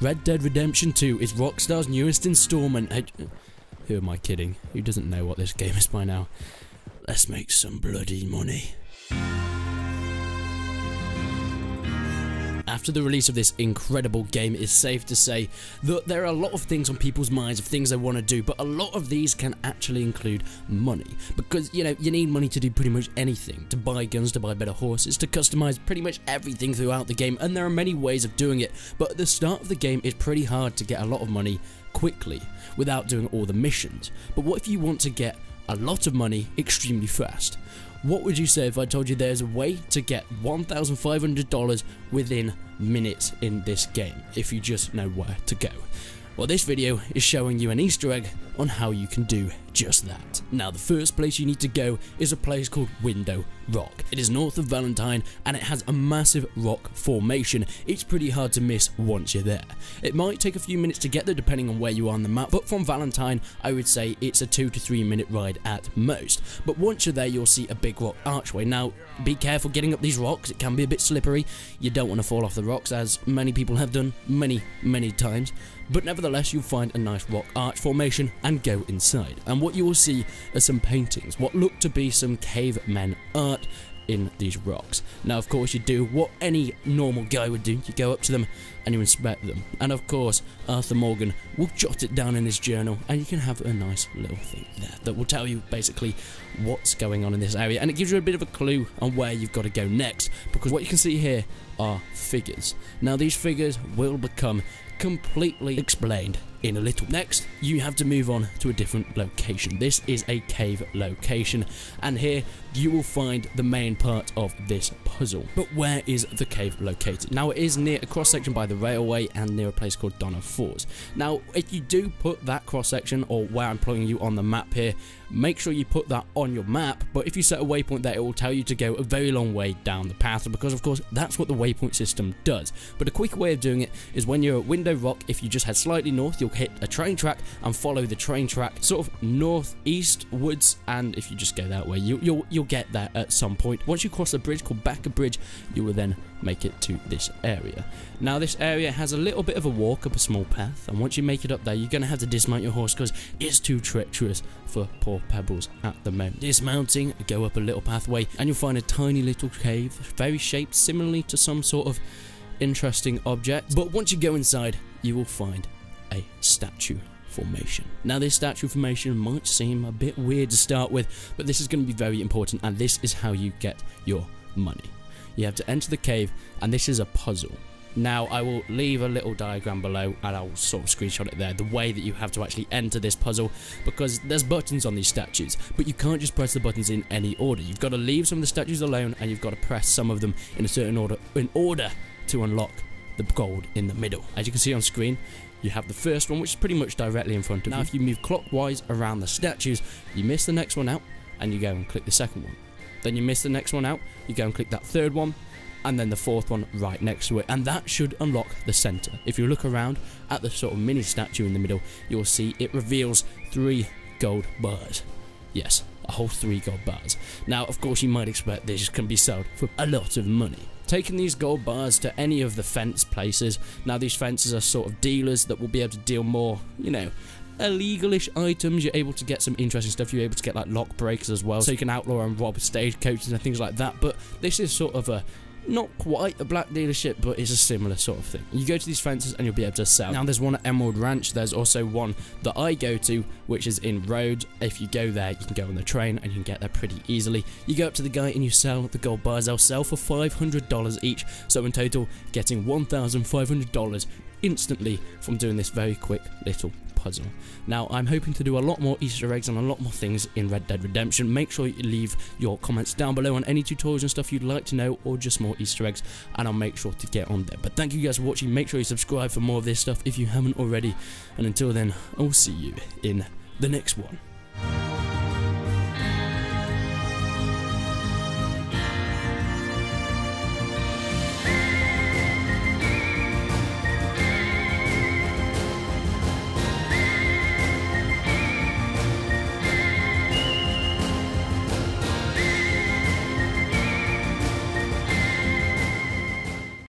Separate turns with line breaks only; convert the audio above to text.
Red Dead Redemption 2 is Rockstar's newest installment. Uh, who am I kidding? Who doesn't know what this game is by now? Let's make some bloody money. After the release of this incredible game, it's safe to say that there are a lot of things on people's minds of things they want to do, but a lot of these can actually include money. Because, you know, you need money to do pretty much anything. To buy guns, to buy better horses, to customize pretty much everything throughout the game, and there are many ways of doing it, but at the start of the game, it's pretty hard to get a lot of money quickly without doing all the missions. But what if you want to get a lot of money extremely fast? What would you say if I told you there's a way to get $1,500 within minutes in this game, if you just know where to go? Well, this video is showing you an easter egg on how you can do just that. Now, the first place you need to go is a place called Window Rock. It is north of Valentine and it has a massive rock formation. It's pretty hard to miss once you're there. It might take a few minutes to get there depending on where you are on the map, but from Valentine, I would say it's a two to three minute ride at most. But once you're there, you'll see a big rock archway. Now, be careful getting up these rocks, it can be a bit slippery. You don't want to fall off the rocks, as many people have done many, many times. But nevertheless, you'll find a nice rock arch formation and go inside. And what you will see are some paintings, what look to be some cavemen art in these rocks. Now, of course, you do what any normal guy would do. You go up to them and you inspect them. And of course, Arthur Morgan will jot it down in his journal and you can have a nice little thing there that will tell you basically what's going on in this area. And it gives you a bit of a clue on where you've got to go next because what you can see here are figures. Now, these figures will become completely explained in a little. Next, you have to move on to a different location. This is a cave location, and here you will find the main part of this puzzle. But where is the cave located? Now, it is near a cross section by the railway and near a place called Donner Falls. Now, if you do put that cross section, or where I'm plotting you on the map here, make sure you put that on your map. But if you set a waypoint there, it will tell you to go a very long way down the path, because of course, that's what the waypoint system does. But a quick way of doing it is when you're at Window Rock, if you just head slightly north, you'll hit a train track and follow the train track sort of northeast woods and if you just go that way you, you'll you'll get there at some point once you cross a bridge called Bacchus Bridge you will then make it to this area now this area has a little bit of a walk up a small path and once you make it up there you're going to have to dismount your horse because it's too treacherous for poor Pebbles at the moment dismounting go up a little pathway and you'll find a tiny little cave very shaped similarly to some sort of interesting object but once you go inside you will find a statue formation. Now this statue formation might seem a bit weird to start with, but this is going to be very important and this is how you get your money. You have to enter the cave and this is a puzzle. Now I will leave a little diagram below and I'll sort of screenshot it there, the way that you have to actually enter this puzzle because there's buttons on these statues, but you can't just press the buttons in any order. You've got to leave some of the statues alone and you've got to press some of them in a certain order in order to unlock the gold in the middle. As you can see on screen, you have the first one, which is pretty much directly in front of now, you. Now, if you move clockwise around the statues, you miss the next one out, and you go and click the second one. Then you miss the next one out, you go and click that third one, and then the fourth one right next to it. And that should unlock the center. If you look around at the sort of mini statue in the middle, you'll see it reveals three gold bars. Yes, a whole three gold bars. Now, of course, you might expect this can be sold for a lot of money taking these gold bars to any of the fence places. Now these fences are sort of dealers that will be able to deal more, you know, illegalish items. You're able to get some interesting stuff. You're able to get like lock breakers as well, so you can outlaw and rob stagecoaches and things like that. But this is sort of a not quite a black dealership, but it's a similar sort of thing. You go to these fences and you'll be able to sell. Now, there's one at Emerald Ranch. There's also one that I go to, which is in Rhodes. If you go there, you can go on the train and you can get there pretty easily. You go up to the guy and you sell the gold bars. They'll sell for $500 each. So in total, getting $1,500 instantly from doing this very quick little puzzle. Now, I'm hoping to do a lot more Easter eggs and a lot more things in Red Dead Redemption. Make sure you leave your comments down below on any tutorials and stuff you'd like to know or just more Easter eggs and I'll make sure to get on there. But thank you guys for watching. Make sure you subscribe for more of this stuff if you haven't already. And until then, I'll see you in the next one.